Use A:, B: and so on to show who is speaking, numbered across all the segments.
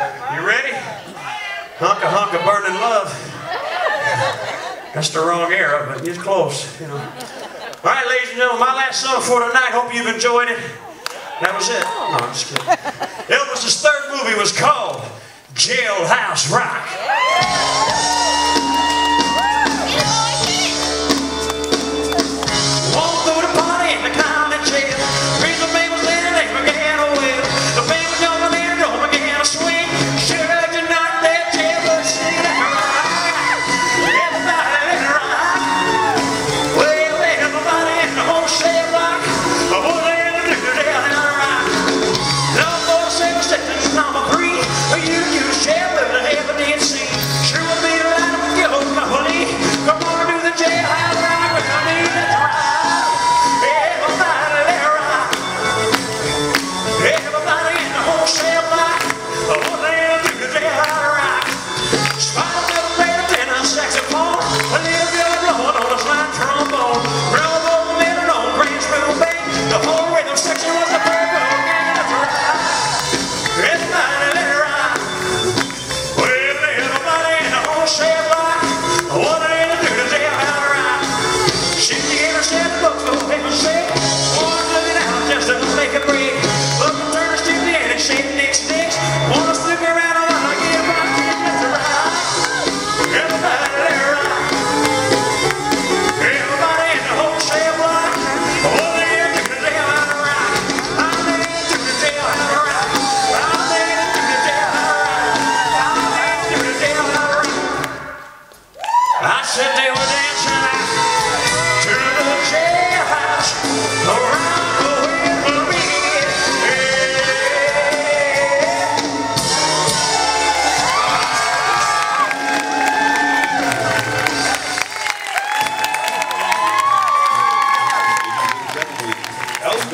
A: You ready? Hunka hunka burning love. That's the wrong era, but it's close, you know. All right, ladies and gentlemen, my last song for tonight. Hope you've enjoyed it. That was it. No, I'm just kidding. Elvis's third movie was called Jailhouse Rock.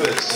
B: this.